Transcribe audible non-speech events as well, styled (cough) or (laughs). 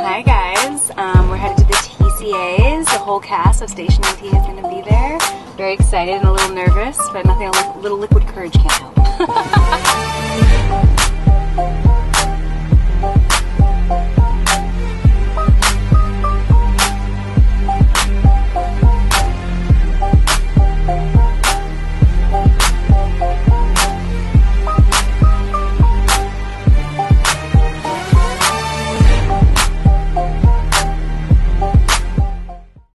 Hi guys, um, we're headed to the TCAs. The whole cast of Station 19 is going to be there. Very excited and a little nervous, but nothing a little liquid courage can't help. (laughs)